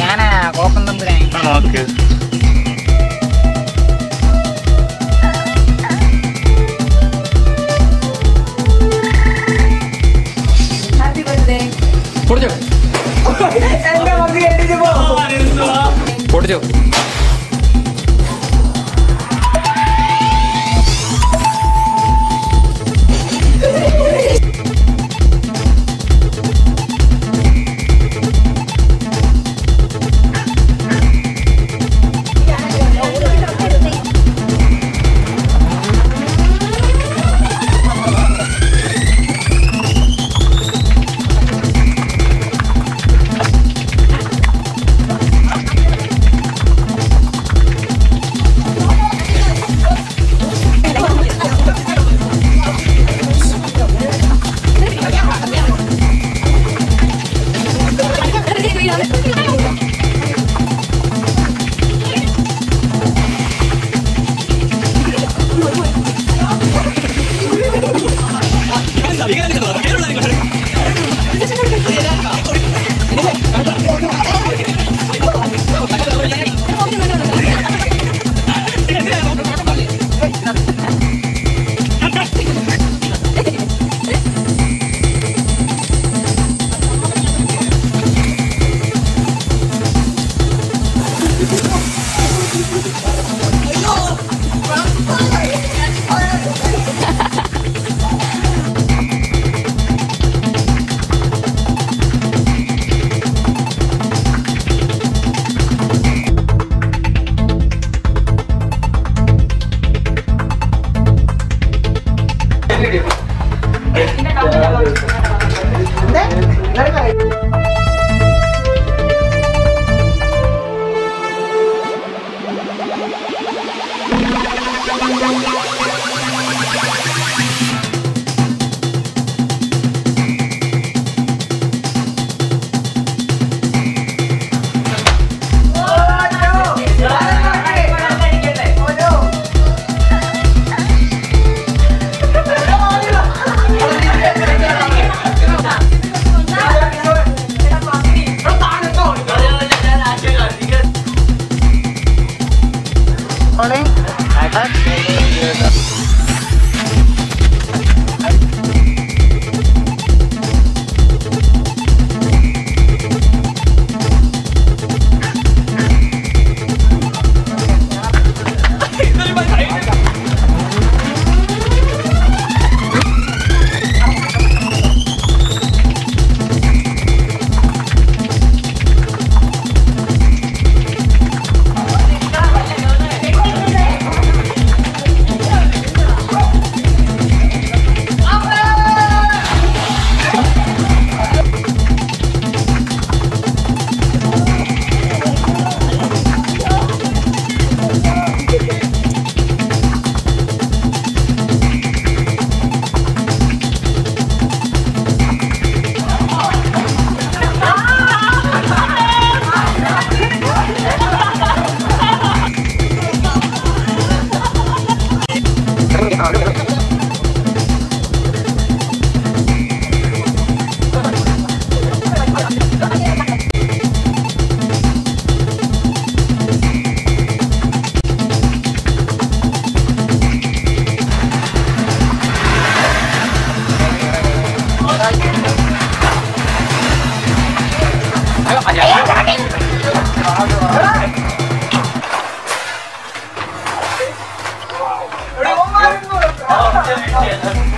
ഞാനാ കോപ്പം തമ്പുരാൻ നോക്ക് പൊടിച്ചോ. പൊടിച്ചോ. Yeah.